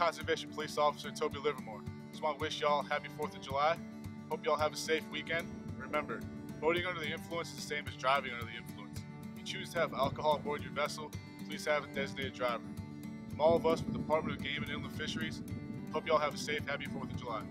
Conservation Police Officer Toby Livermore. Just want to wish y'all happy 4th of July. Hope y'all have a safe weekend. Remember, boating under the influence is the same as driving under the influence. If you choose to have alcohol aboard your vessel, please have a designated driver. From all of us with the Department of Game and Inland Fisheries, hope y'all have a safe, happy 4th of July.